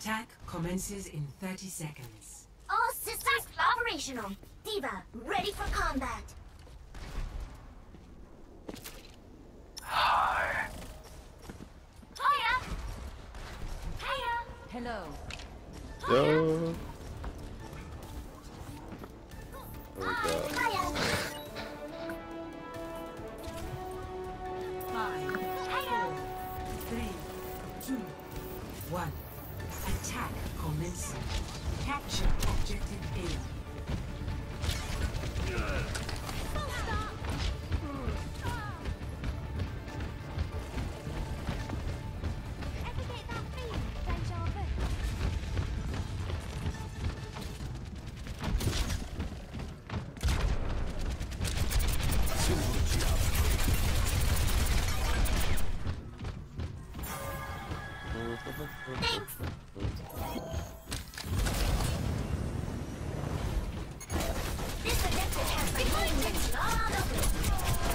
Attack commences in 30 seconds. All systems operational. D.Va, ready for combat.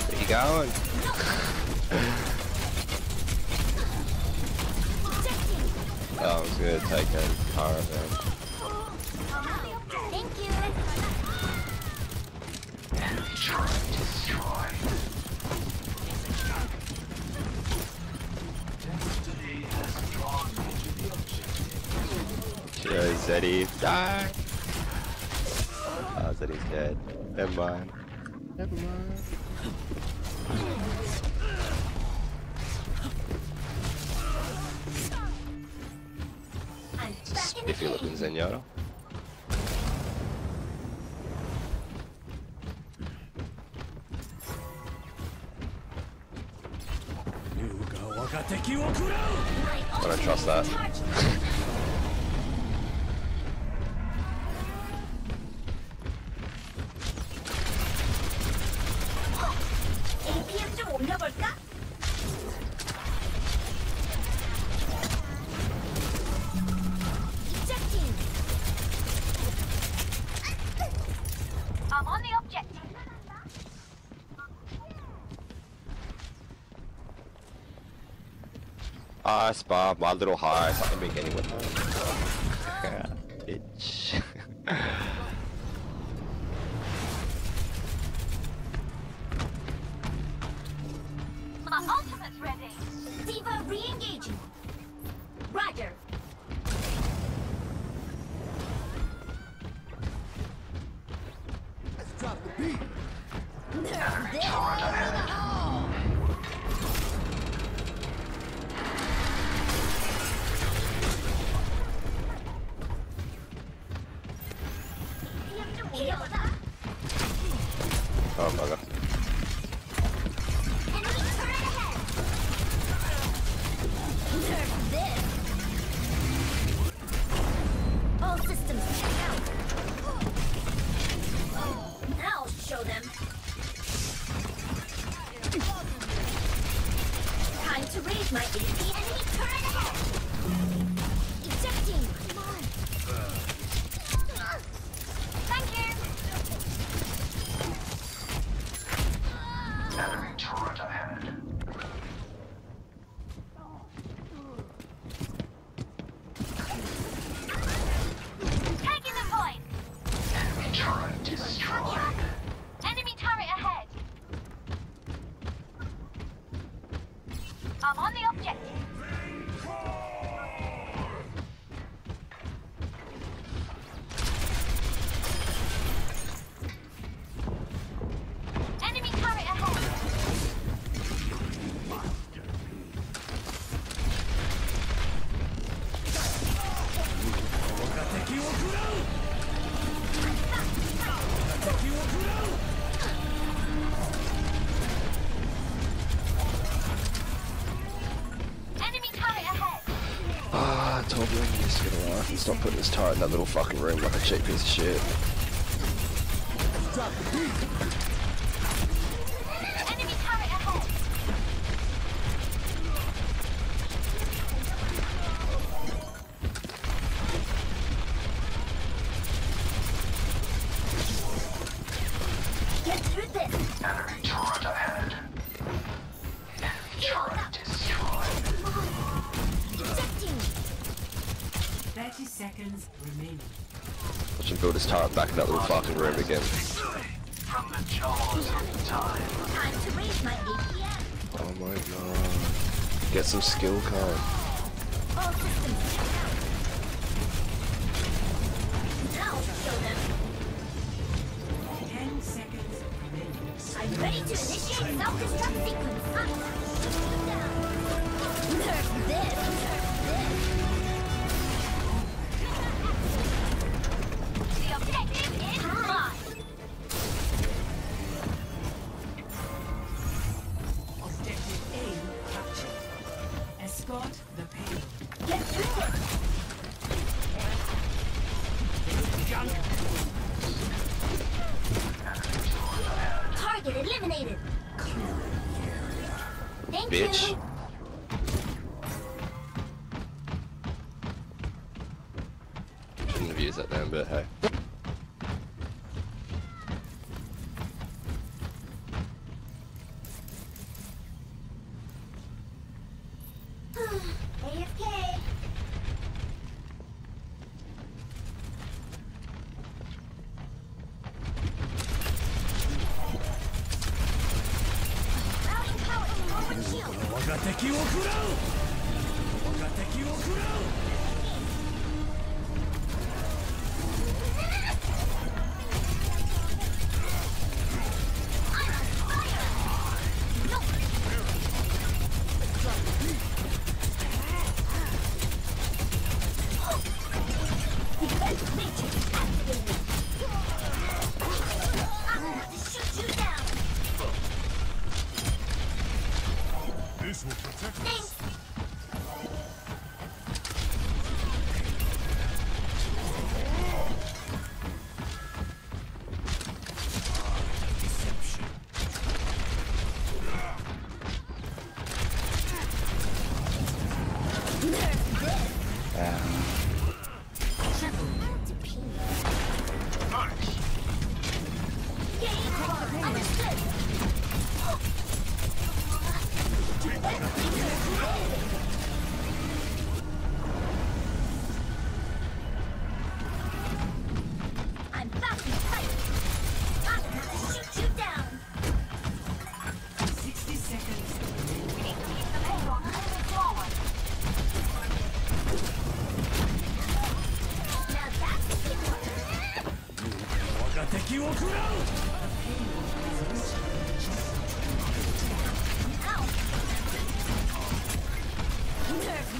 Where you going? Oh, I was gonna take a caravan. Thank you. Zeddy. Die! Oh, Zeddy's dead. Never mind. Never mind. I'm back in the Spiffy looking. Zenyatta. I don't trust that. Ah, Spa, my little high, something beginning with that. Bitch. My ultimate's ready. D.Va re-engaging. Roger. Oh my god. Enemy I'm on the objective. Putting this turret in that little fucking room like a cheap piece of shit. this turret back in that little fucking room again. Oh my god. Get some skill card. I'm ready to initiate self-destruct sequence. Nerf this, nerf this. Thank bitch. You. Shouldn't have used that then, but hey. 敵を食らう。我が敵を食らう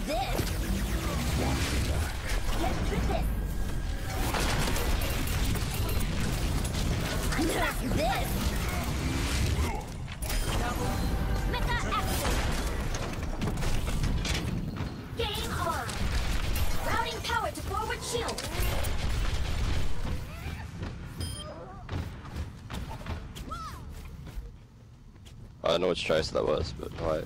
this. Let's this. Not this. I don't know which choice that was, but alright.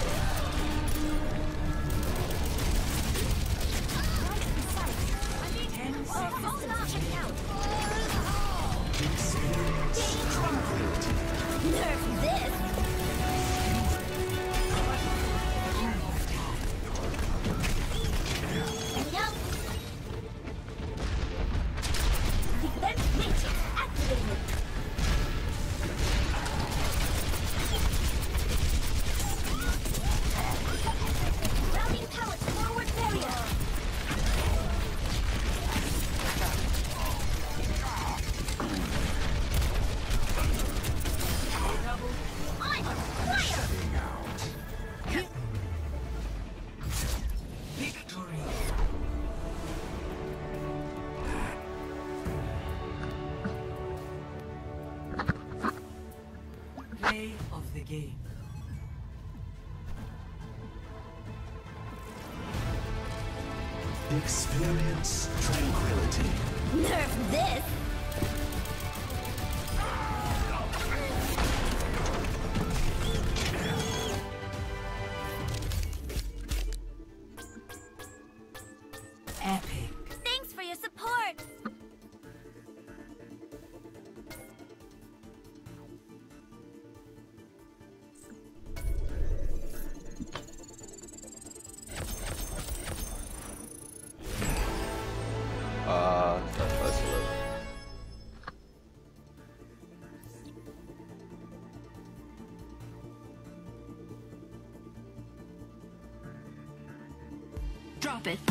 Nerf this. Experience tranquility. Nerf this! Drop it.